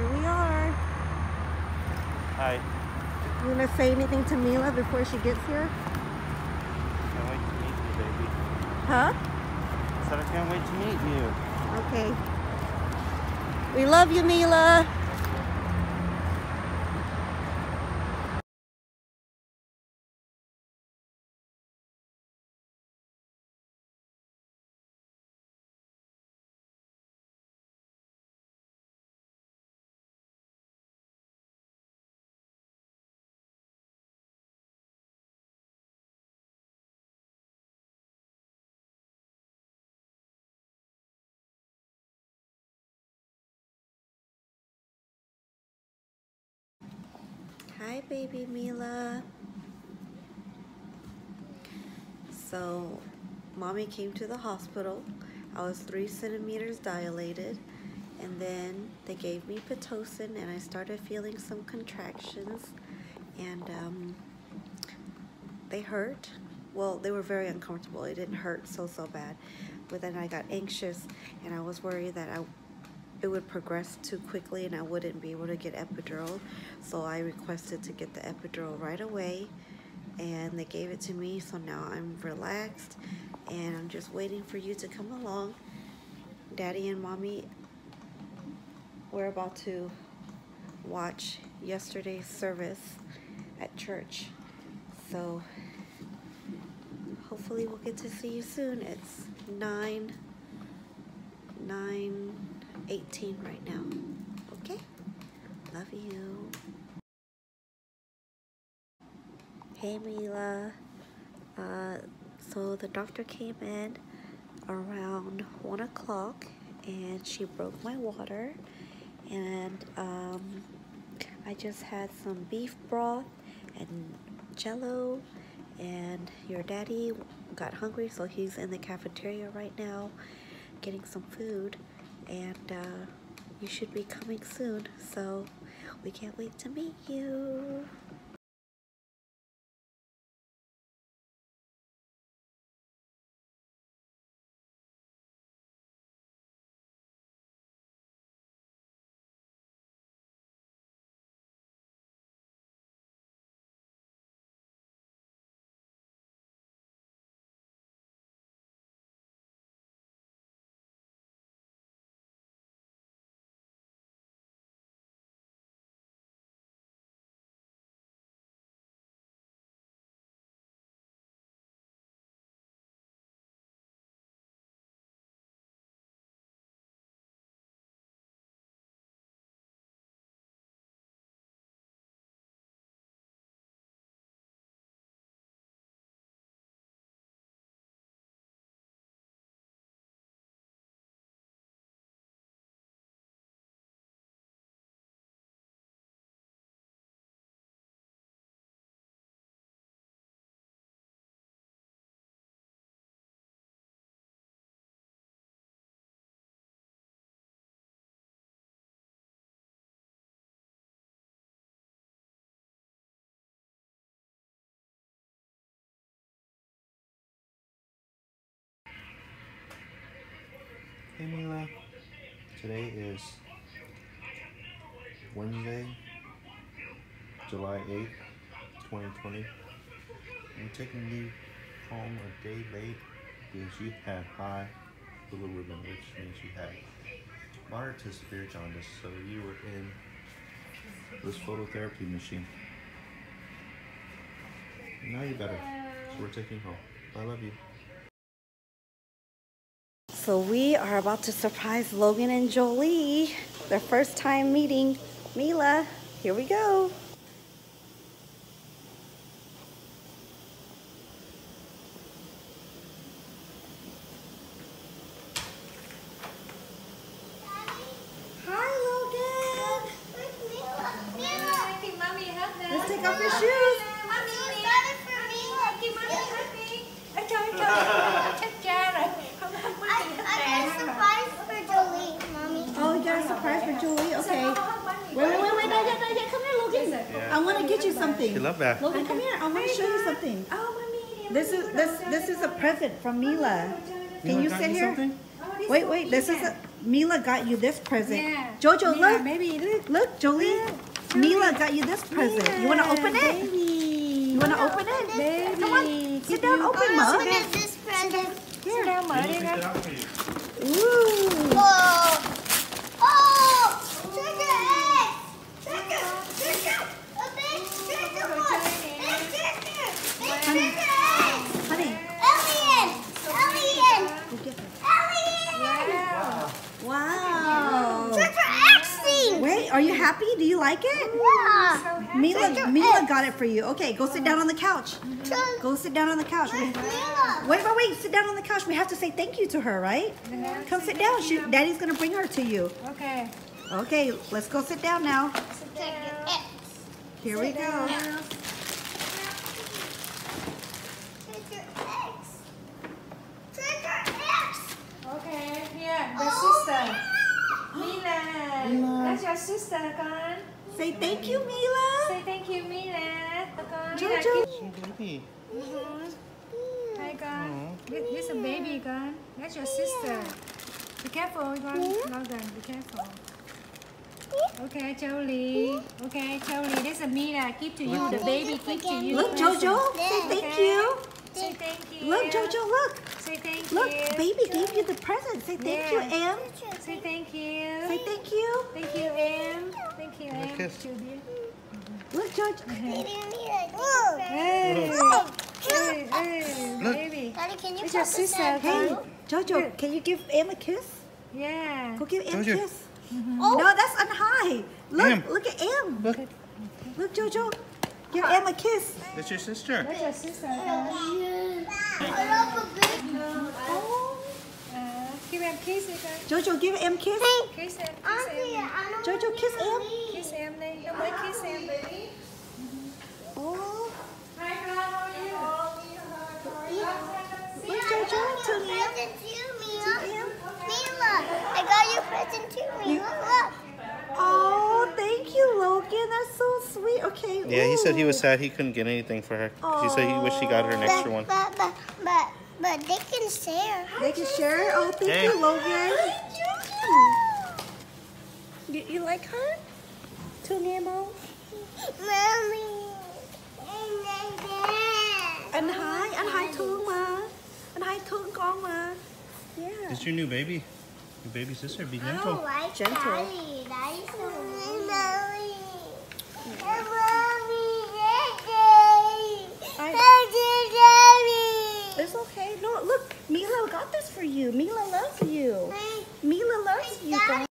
Here we are. Hi. You gonna say anything to Mila before she gets here? Can't wait to meet you, baby. Huh? I said I can't wait to meet you. Okay. We love you, Mila. Hi, baby Mila. So, mommy came to the hospital. I was three centimeters dilated, and then they gave me Pitocin, and I started feeling some contractions, and um, they hurt. Well, they were very uncomfortable. It didn't hurt so so bad, but then I got anxious, and I was worried that I it would progress too quickly and I wouldn't be able to get epidural. So I requested to get the epidural right away and they gave it to me. So now I'm relaxed and I'm just waiting for you to come along. Daddy and mommy, we're about to watch yesterday's service at church. So hopefully we'll get to see you soon. It's 9, 9, 18 right now. Okay? Love you. Hey Mila. Uh, so the doctor came in around 1 o'clock and she broke my water and um, I just had some beef broth and jello and your daddy got hungry so he's in the cafeteria right now getting some food and uh, you should be coming soon. So we can't wait to meet you Mila. Today is Wednesday, July 8th, 2020. I'm taking you home a day late because you had high bilirubin, which means you had moderate to severe jaundice, so you were in this phototherapy machine. Now you're better, so we're taking you home. I love you. So we are about to surprise Logan and Jolie. Their first time meeting Mila. Here we go. Hi, Logan. Let's take off your shoes. Oh, you got a surprise for Julie? Okay. Wait, wait, wait, wait, not yet, not yet. Come here, Logan. Yeah. I want to get you something. You love that. Logan, come here. I want to show you something. Oh, This is this this is a present from Mila. Can you sit here? Wait, wait. This is a Mila got you this present. Yeah. Jojo, Mira, look. Maybe look. Look, Jolie. Mila got you this present. You want to open it? Baby. You want to open it? Baby. Come on, sit down, open, Mom. Open up this present. Here. Let me pick it out for you. Ooh. Oh! Oh! Check it! Check it! Check it! A big checker one! Big checker! Big checker! Honey. Alien! Alien! go get her. Alien! Wow. Checker X-Thing! Wait, are you happy? Do you like it? Yeah! Mila, Mila got it for you. Okay, go sit down on the couch. Go sit down on the couch. We- Mila! Wait, wait, wait. Sit down on the couch. We have to say thank you to her, right? Come sit down. She, Daddy's going to bring her to you. Okay. Okay, let's go sit down now. Here we go. Checker X. Checker X. Okay. Here, the sister. Mila. That's your sister, con. Say thank you, Mila. Say thank you, Mila. Con. Jojo. Mm-hmm. Mm-hmm. Baby. Hi, con. This, this is a baby, con. That's your sister. Be careful, con. Mm-hmm. Logan, be careful. Okay, Jolie. Okay, Jolie. This is Mila. Give to you. The baby give to you. Look, Jojo. Say thank you. Say thank you. Look, Jojo, look. Say thank Look, you. baby gave you the present. Say thank you, Yeah. Em. Say thank you. Say thank you. Thank you, Em. Thank you, Em. kiss. Judy. Look, Jojo. Hey, Hey. hey, hey, Look. baby. Daddy, can you It's your pop this sister. Hey, Jojo, can you give Em a kiss? Yeah. Go give Em a Jojo. kiss. Oh. No, that's on high. Look, Em. look at Em. Look. Look, Jojo. Give Em a kiss. That's your sister. That's your sister. I love a big uh, give him kiss, okay? Jojo, give Em kiss. Kiss him. Kiss Auntie, him. Jojo, kiss Em. Kiss him. Then come on, kiss him, baby. Oh. Hi, Carl. How are you? Look, Jojo, to Em. present to Mila. Em. Mila, I got your present to me. Look, look. Oh, thank you, Logan. That's so sweet. Okay. Yeah, he said he was sad he couldn't get anything for her. He said he wished he got her an extra one. but, but, but, but they can share. They can share. Oh, thank Hey. you, Logan. You, you like her? Tunemo? Mommy. Anh hai, anh hai thương mà. Anh hai thương con mà. Yeah. It's your new baby. Your baby sister. Be I gentle. don't like Gentle. Daddy. Daddy's so mean. Mommy. Mommy. Daddy. I- Daddy. Daddy. It's okay. No, look, Mila got this for you. Mila loves you. Mila loves you, guys.